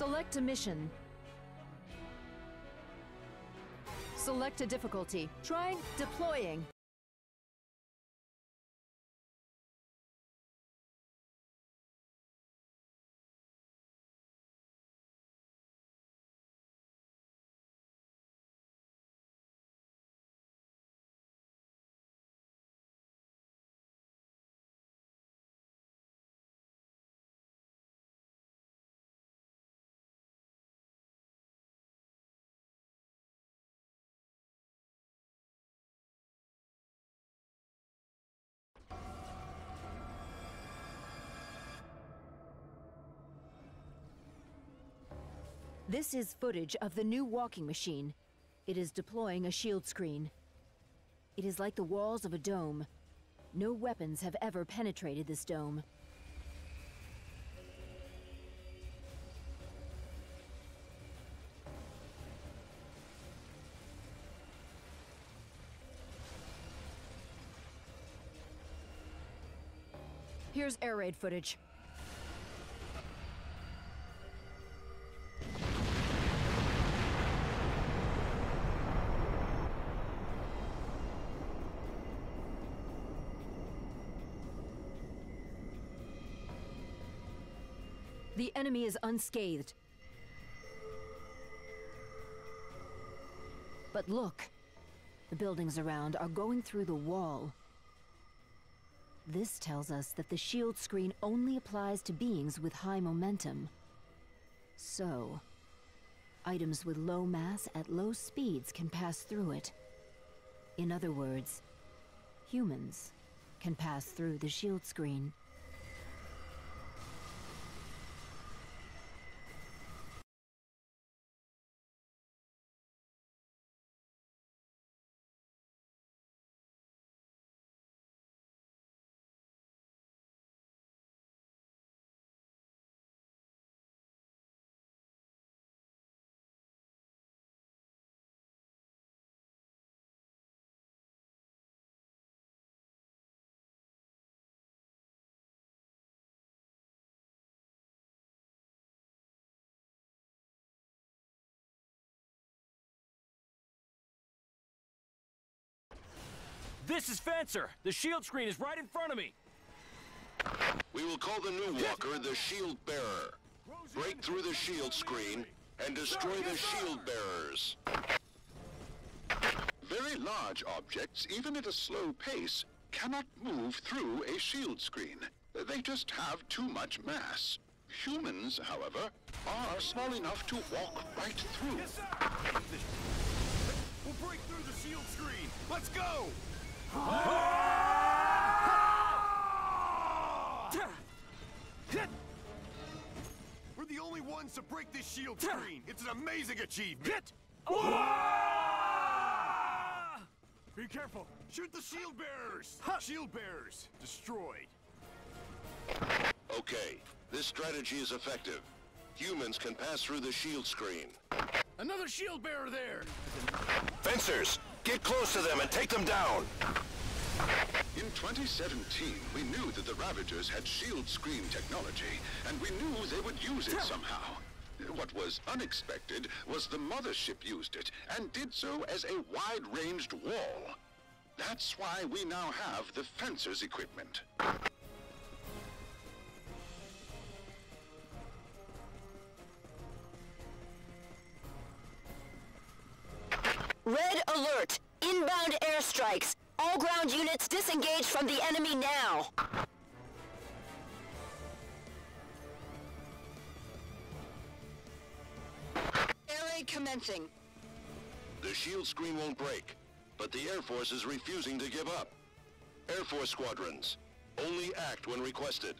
Select a mission. Select a difficulty. Try deploying. This is footage of the new walking machine. It is deploying a shield screen. It is like the walls of a dome. No weapons have ever penetrated this dome. Here's air raid footage. The enemy is unscathed. But look, the buildings around are going through the wall. This tells us that the shield screen only applies to beings with high momentum. So, items with low mass at low speeds can pass through it. In other words, humans can pass through the shield screen. This is Fencer! The shield screen is right in front of me! We will call the new walker the Shield Bearer. Break through the shield screen and destroy the shield bearers. Very large objects, even at a slow pace, cannot move through a shield screen. They just have too much mass. Humans, however, are small enough to walk right through. Yes, sir! We'll break through the shield screen! Let's go! We're the only ones to break this shield screen! It's an amazing achievement! Be careful! Shoot the shield bearers! Shield bearers destroyed. Okay, this strategy is effective. Humans can pass through the shield screen. Another shield bearer there! Fencers, get close to them and take them down! In 2017, we knew that the Ravagers had shield screen technology, and we knew they would use it somehow. What was unexpected was the mothership used it, and did so as a wide-ranged wall. That's why we now have the Fencer's equipment. Red alert! Inbound airstrikes! All ground units disengage from the enemy now! Air raid commencing. The shield screen won't break, but the Air Force is refusing to give up. Air Force squadrons, only act when requested.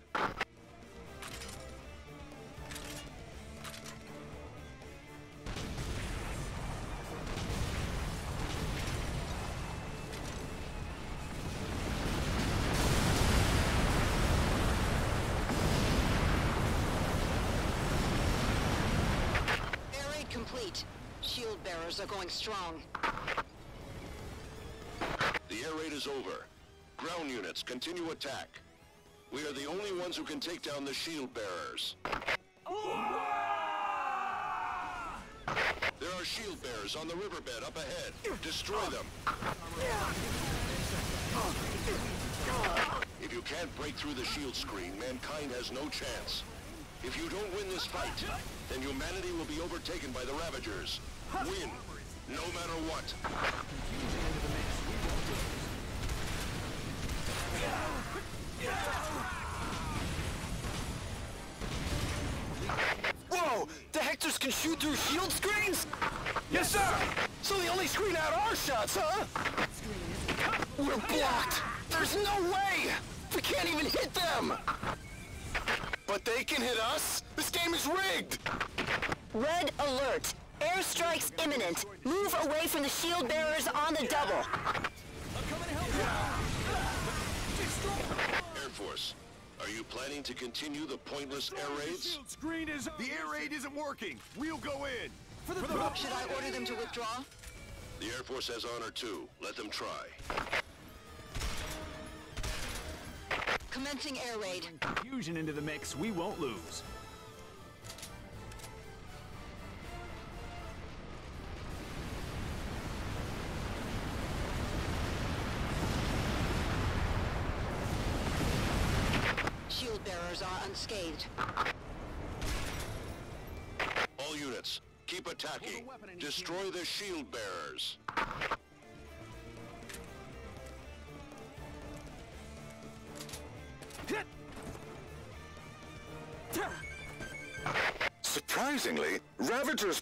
Complete. Shield bearers are going strong. The air raid is over. Ground units continue attack. We are the only ones who can take down the shield bearers. There are shield bearers on the riverbed up ahead. Destroy them. If you can't break through the shield screen, mankind has no chance. If you don't win this fight, then humanity will be overtaken by the Ravagers. Win, no matter what. Whoa! The Hectors can shoot through shield screens? Yes, sir! So they only screen out our shots, huh? We're blocked! There's no way! We can't even hit them! But they can hit us? This game is rigged! Red alert! Airstrikes imminent. Move away from the shield bearers on the double. Air Force, are you planning to continue the pointless air raids? Screen is... The air raid isn't working. We'll go in. For the... Should I order them to withdraw? The Air Force has honor too. Let them try. Commencing air raid. Fusion into the mix, we won't lose. Shield bearers are unscathed. All units, keep attacking. Destroy the shield bearers.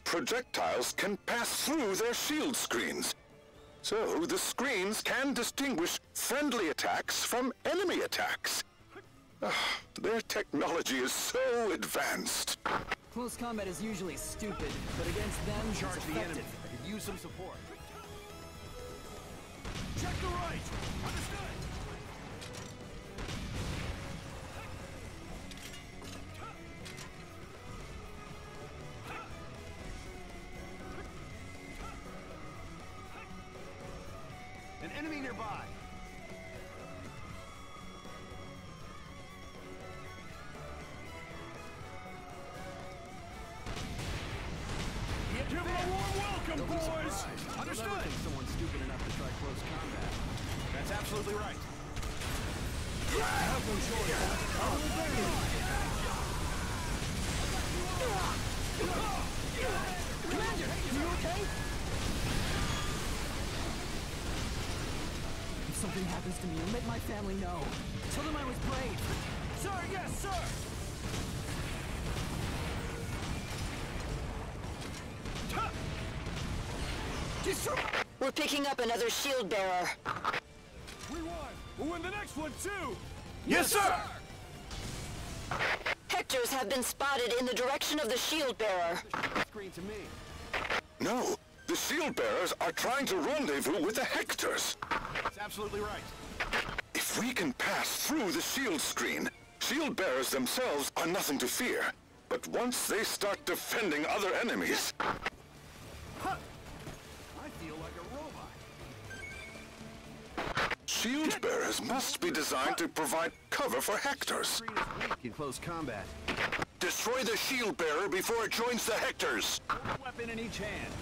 Projectiles can pass through their shield screens. So the screens can distinguish friendly attacks from enemy attacks. Ah, their technology is so advanced. Close combat is usually stupid, but against them, Charge it's the enemy. I could use some support. Check the right! Understood! Nearby! Give a warm welcome, boys! Understood! Someone stupid enough to try close combat. That's absolutely right. Commander, you okay? Something happens to me, let my family know. Tell them I was brave. Sir, yes, sir! We're picking up another shield bearer. We won! We'll win the next one, too! Yes, sir! Hectors have been spotted in the direction of the shield bearer. Screen to me. No, the shield bearers are trying to rendezvous with the Hectors. That's absolutely right. If we can pass through the shield screen, shield bearers themselves are nothing to fear. But once they start defending other enemies, I feel like a robot. shield bearers must be designed to provide cover for Hectors. Screen is weak in close combat. Destroy the shield bearer before it joins the Hectors. One weapon in each hand.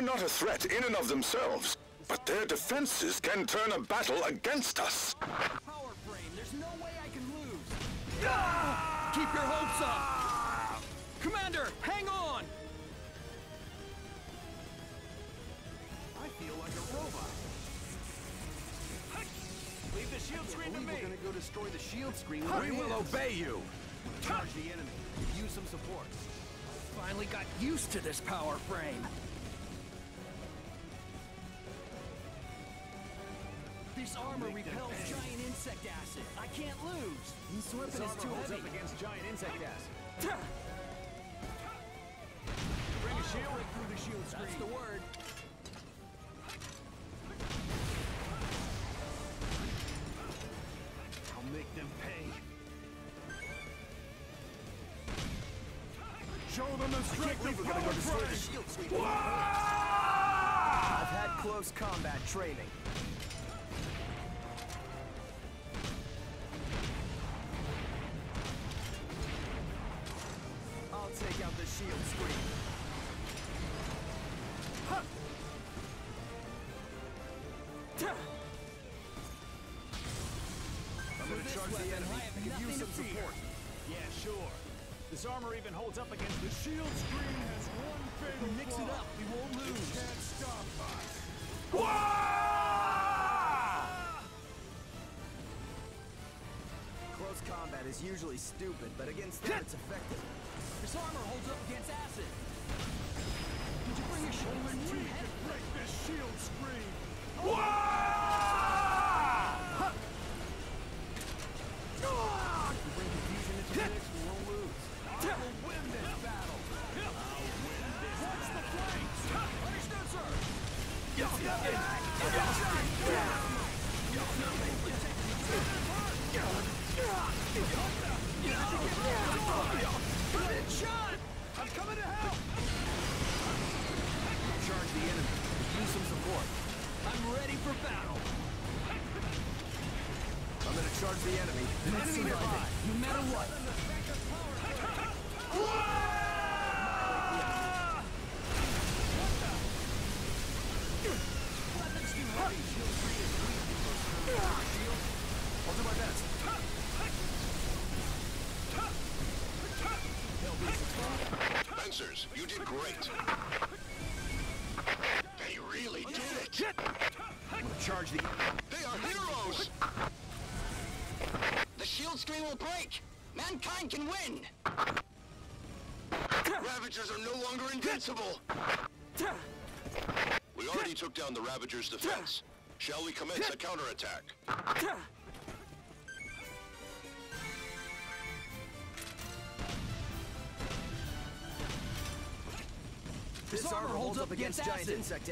They're not a threat in and of themselves, but their defenses can turn a battle against us. Power frame, there's no way I can lose. Ah! Keep your hopes up. Commander, hang on. I feel like a robot. Leave the shield screen to me. We're gonna go destroy the shield screen. We will obey you. Charge the enemy. Use some support. Finally got used to this power frame. This armor repels giant insect acid. I can't lose. This weapon This is armor too heavy. up against giant insect acid. Bring a shield. Through the shield screen. That's the word. Show them the strength of power go to I've had close combat training. I'll take out the shield screen. I'm gonna charge the enemy and give you some support. Yeah, sure. This armor even holds up against the shield screen has one fatal Mix it up, we won't lose. Can't stop us. Close combat is usually stupid, but against them it's effective. This armor holds up against acid. Did you bring your shield Only we can break this shield screen. If I'm ready for battle. I'm gonna charge the enemy. An enemy nearby. No matter what. I'll do my best. You did great. Charge the They are heroes. The shield screen will break! Mankind can win! Ravagers are no longer invincible. We already took down the Ravagers' defense. Shall we commence a counterattack? This armor holds up against giant insect